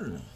on?